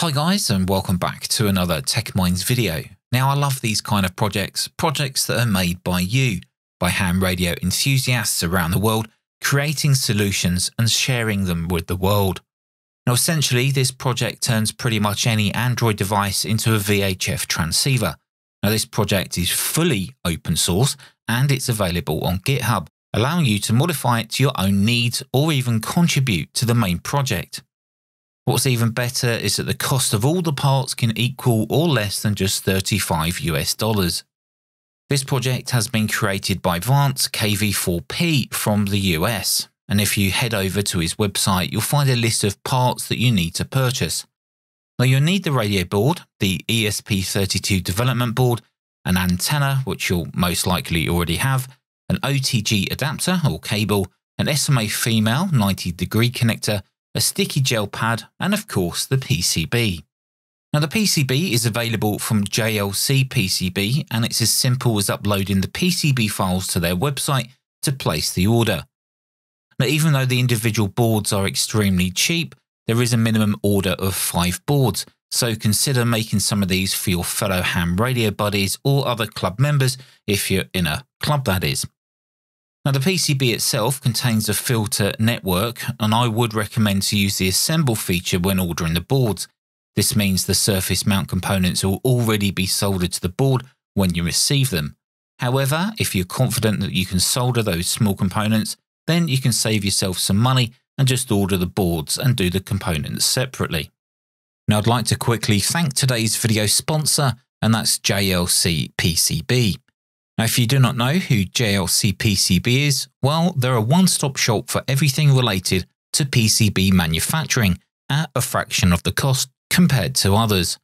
Hi guys and welcome back to another Tech Minds video. Now I love these kind of projects, projects that are made by you, by ham radio enthusiasts around the world, creating solutions and sharing them with the world. Now essentially this project turns pretty much any Android device into a VHF transceiver. Now this project is fully open source and it's available on GitHub, allowing you to modify it to your own needs or even contribute to the main project. What's even better is that the cost of all the parts can equal or less than just 35 US dollars. This project has been created by Vance KV4P from the US, and if you head over to his website, you'll find a list of parts that you need to purchase. Now you'll need the radio board, the ESP32 development board, an antenna, which you'll most likely already have, an OTG adapter or cable, an SMA female 90 degree connector, a sticky gel pad, and of course the PCB. Now the PCB is available from JLC PCB and it's as simple as uploading the PCB files to their website to place the order. Now even though the individual boards are extremely cheap, there is a minimum order of 5 boards, so consider making some of these for your fellow ham radio buddies or other club members if you're in a club that is. Now, the PCB itself contains a filter network, and I would recommend to use the assemble feature when ordering the boards. This means the surface mount components will already be soldered to the board when you receive them. However, if you're confident that you can solder those small components, then you can save yourself some money and just order the boards and do the components separately. Now, I'd like to quickly thank today's video sponsor, and that's JLC PCB. Now, if you do not know who JLC PCB is, well, they're a one stop shop for everything related to PCB manufacturing at a fraction of the cost compared to others.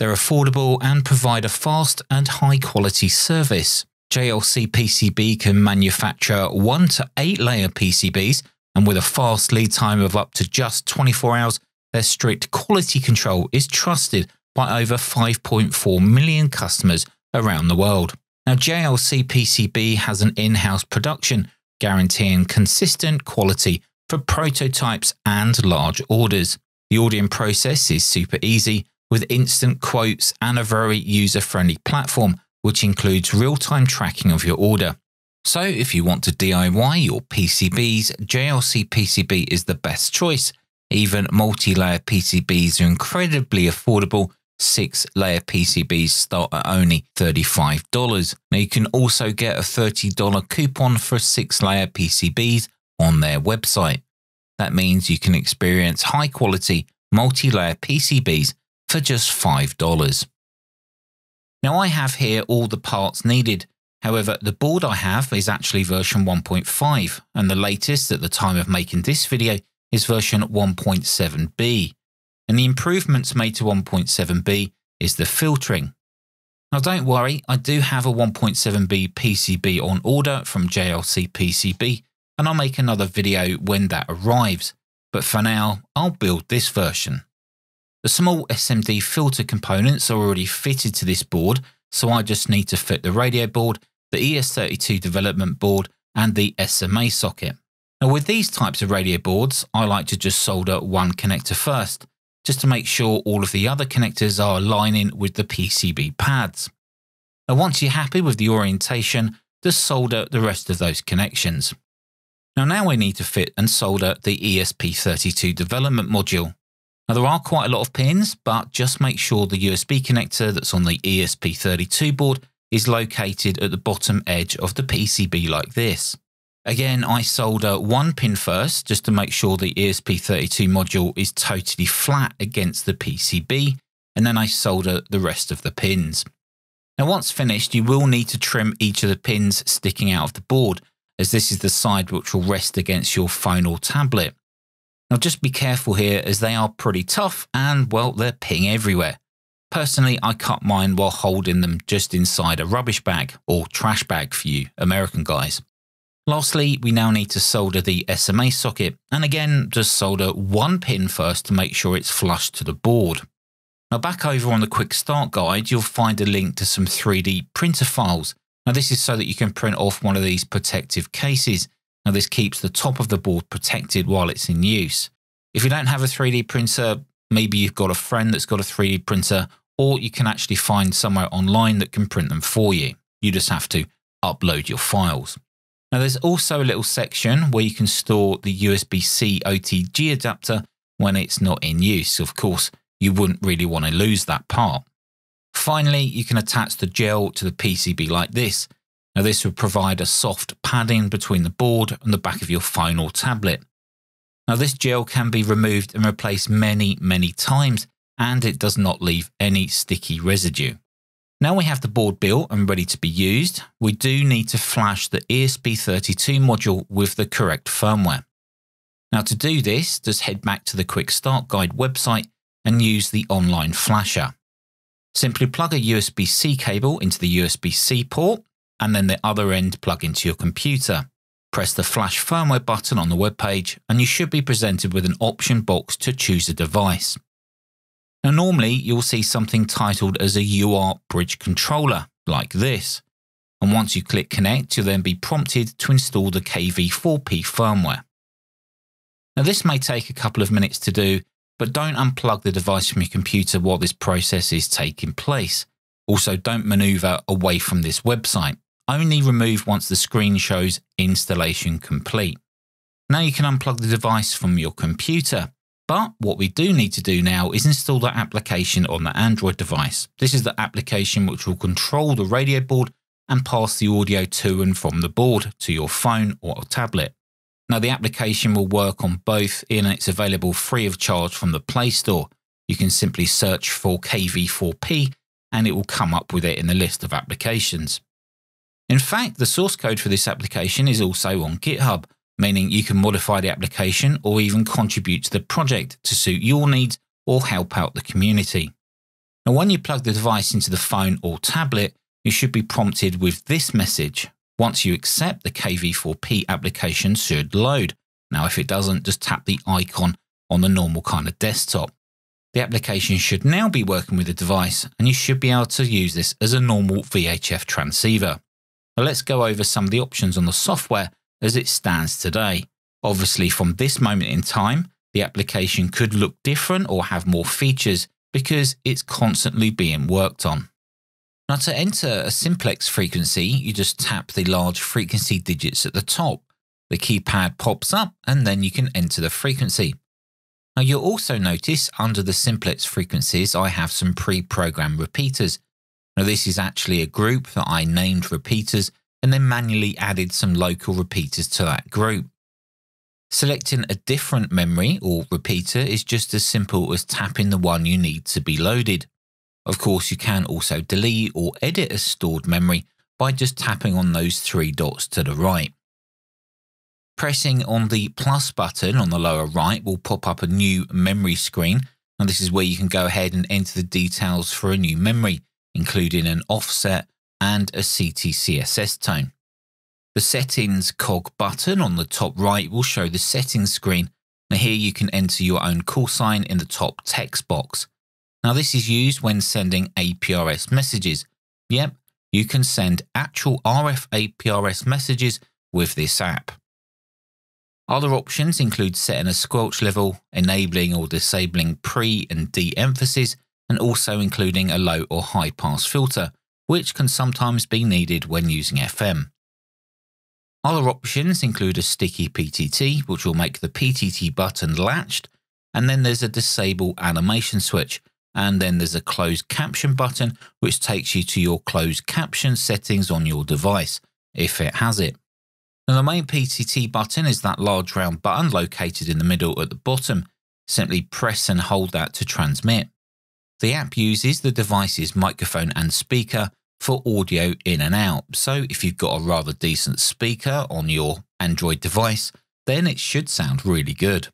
They're affordable and provide a fast and high quality service. JLC PCB can manufacture 1 to 8 layer PCBs, and with a fast lead time of up to just 24 hours, their strict quality control is trusted by over 5.4 million customers around the world. Now, JLC PCB has an in house production guaranteeing consistent quality for prototypes and large orders. The ordering process is super easy with instant quotes and a very user friendly platform, which includes real time tracking of your order. So, if you want to DIY your PCBs, JLC PCB is the best choice. Even multi layer PCBs are incredibly affordable six layer PCBs start at only $35. Now you can also get a $30 coupon for six layer PCBs on their website. That means you can experience high quality multi layer PCBs for just $5. Now I have here all the parts needed. However, the board I have is actually version 1.5 and the latest at the time of making this video is version 1.7b and the improvements made to 1.7b is the filtering. Now don't worry, I do have a 1.7b PCB on order from JLC PCB and I'll make another video when that arrives, but for now I'll build this version. The small SMD filter components are already fitted to this board, so I just need to fit the radio board, the ESP32 development board and the SMA socket. Now with these types of radio boards, I like to just solder one connector first, just to make sure all of the other connectors are aligning with the PCB pads. Now once you're happy with the orientation, just solder the rest of those connections. Now now we need to fit and solder the ESP32 development module. Now there are quite a lot of pins, but just make sure the USB connector that's on the ESP32 board is located at the bottom edge of the PCB like this. Again, I solder one pin first just to make sure the ESP32 module is totally flat against the PCB, and then I solder the rest of the pins. Now once finished, you will need to trim each of the pins sticking out of the board, as this is the side which will rest against your phone or tablet. Now just be careful here as they are pretty tough and well, they're ping everywhere. Personally, I cut mine while holding them just inside a rubbish bag or trash bag for you American guys. Lastly, we now need to solder the SMA socket, and again, just solder one pin first to make sure it's flush to the board. Now back over on the quick start guide, you'll find a link to some 3D printer files. Now this is so that you can print off one of these protective cases. Now this keeps the top of the board protected while it's in use. If you don't have a 3D printer, Maybe you've got a friend that's got a 3D printer, or you can actually find somewhere online that can print them for you. You just have to upload your files. Now, there's also a little section where you can store the USB C OTG adapter when it's not in use. Of course, you wouldn't really want to lose that part. Finally, you can attach the gel to the PCB like this. Now, this would provide a soft padding between the board and the back of your phone or tablet. Now, this gel can be removed and replaced many, many times, and it does not leave any sticky residue. Now we have the board built and ready to be used, we do need to flash the ESP32 module with the correct firmware. Now to do this, just head back to the Quick Start Guide website and use the online flasher. Simply plug a USB-C cable into the USB-C port and then the other end plug into your computer. Press the flash firmware button on the web page and you should be presented with an option box to choose a device. Now, normally you'll see something titled as a UART bridge controller, like this. And once you click connect, you'll then be prompted to install the KV4P firmware. Now, this may take a couple of minutes to do, but don't unplug the device from your computer while this process is taking place. Also, don't maneuver away from this website. Only remove once the screen shows installation complete. Now you can unplug the device from your computer but what we do need to do now is install that application on the Android device. This is the application which will control the radio board and pass the audio to and from the board to your phone or tablet. Now, the application will work on both and it's available free of charge from the Play Store. You can simply search for KV4P and it will come up with it in the list of applications. In fact, the source code for this application is also on GitHub, meaning you can modify the application or even contribute to the project to suit your needs or help out the community. Now, when you plug the device into the phone or tablet, you should be prompted with this message. Once you accept, the KV4P application should load. Now, if it doesn't, just tap the icon on the normal kind of desktop. The application should now be working with the device, and you should be able to use this as a normal VHF transceiver. Now, let's go over some of the options on the software as it stands today. Obviously, from this moment in time, the application could look different or have more features because it's constantly being worked on. Now, to enter a simplex frequency, you just tap the large frequency digits at the top. The keypad pops up and then you can enter the frequency. Now, you'll also notice under the simplex frequencies, I have some pre programmed repeaters. Now, this is actually a group that I named repeaters and then manually added some local repeaters to that group. Selecting a different memory or repeater is just as simple as tapping the one you need to be loaded. Of course, you can also delete or edit a stored memory by just tapping on those three dots to the right. Pressing on the plus button on the lower right will pop up a new memory screen, and this is where you can go ahead and enter the details for a new memory, including an offset, and a CTCSS tone. The settings cog button on the top right will show the settings screen. Now here you can enter your own call sign in the top text box. Now this is used when sending APRS messages. Yep, you can send actual RF APRS messages with this app. Other options include setting a squelch level, enabling or disabling pre and de-emphasis, and also including a low or high pass filter, which can sometimes be needed when using FM. Other options include a sticky PTT, which will make the PTT button latched, and then there's a disable animation switch, and then there's a closed caption button, which takes you to your closed caption settings on your device, if it has it. Now, the main PTT button is that large round button located in the middle at the bottom. Simply press and hold that to transmit. The app uses the device's microphone and speaker for audio in and out. So if you've got a rather decent speaker on your Android device, then it should sound really good.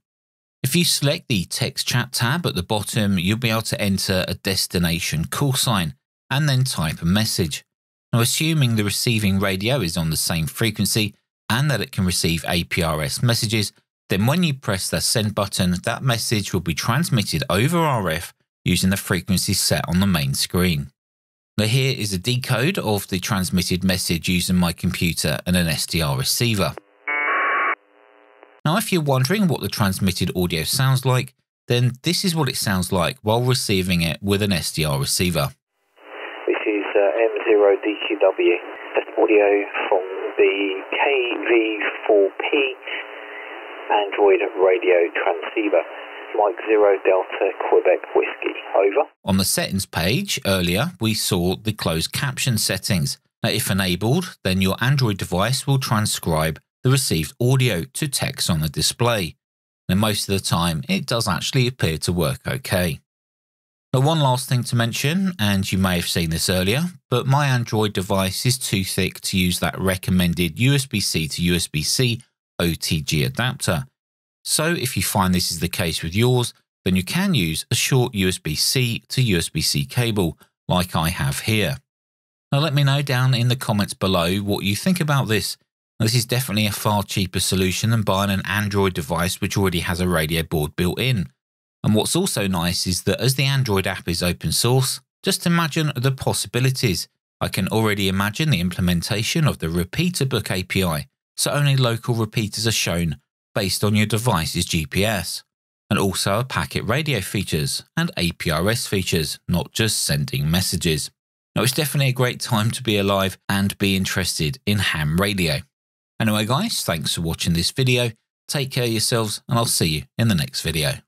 If you select the text chat tab at the bottom, you'll be able to enter a destination call sign and then type a message. Now, assuming the receiving radio is on the same frequency and that it can receive APRS messages, then when you press the send button, that message will be transmitted over RF using the frequency set on the main screen. Now here is a decode of the transmitted message using my computer and an SDR receiver. Now if you're wondering what the transmitted audio sounds like, then this is what it sounds like while receiving it with an SDR receiver. This is uh, M0DQW. That's audio from the KV4P Android radio transceiver. Mike Zero Delta Quebec Whiskey. Over. On the settings page earlier, we saw the closed caption settings. Now, if enabled, then your Android device will transcribe the received audio to text on the display. And most of the time, it does actually appear to work okay. Now, one last thing to mention, and you may have seen this earlier, but my Android device is too thick to use that recommended USB C to USB C OTG adapter. So if you find this is the case with yours, then you can use a short USB-C to USB-C cable like I have here. Now let me know down in the comments below what you think about this. This is definitely a far cheaper solution than buying an Android device which already has a radio board built in. And what's also nice is that as the Android app is open source, just imagine the possibilities. I can already imagine the implementation of the repeater book API, so only local repeaters are shown based on your device's GPS, and also packet radio features and APRS features, not just sending messages. Now, it's definitely a great time to be alive and be interested in ham radio. Anyway, guys, thanks for watching this video. Take care of yourselves, and I'll see you in the next video.